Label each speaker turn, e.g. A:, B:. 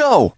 A: go!